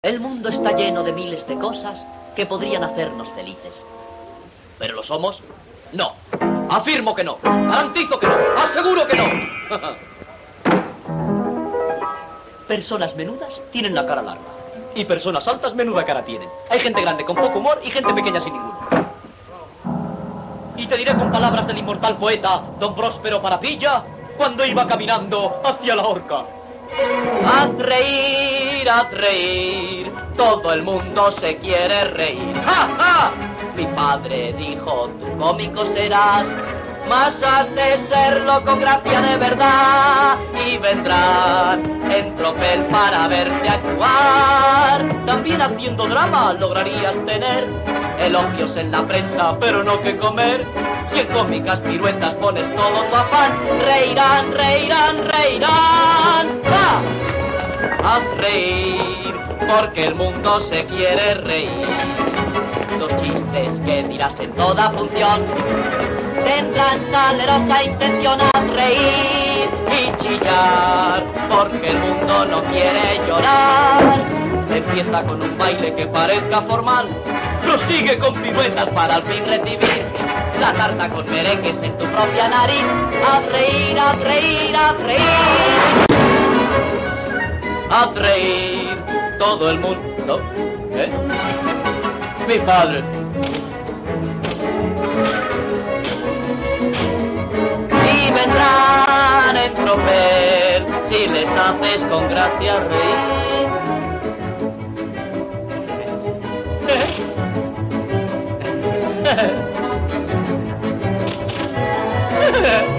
El mundo está lleno de miles de cosas que podrían hacernos felices. ¿Pero lo somos? No. Afirmo que no. Garantizo que no. Aseguro que no. Personas menudas tienen la cara larga. Y personas altas menuda cara tienen. Hay gente grande con poco humor y gente pequeña sin ninguno. Y te diré con palabras del inmortal poeta Don Próspero Parapilla cuando iba caminando hacia la horca. Haz reír, haz reír, todo el mundo se quiere reír. ¡Ja, ja! Mi padre dijo, tú cómico serás, mas has de serlo con gracia de verdad y vendrán en tropel para verte actuar. También haciendo drama lograrías tener elogios en la prensa, pero no que comer. Si en cómicas piruetas pones todo tu afán, reirán, reirán, reirán. ¡Ja! Haz reír, porque el mundo se quiere reír. Los chistes que dirás en toda función tendrán salerosa intención a reír y chillar, porque el mundo no quiere llorar. Empieza con un baile que parezca formal, prosigue con piruetas para al fin recibir la tarta con merengues en tu propia nariz. A reír, a reír, a reír. A reír todo el mundo. ¿Eh? Mi padre. Y vendrán en tropel si les haces con gracia reír. है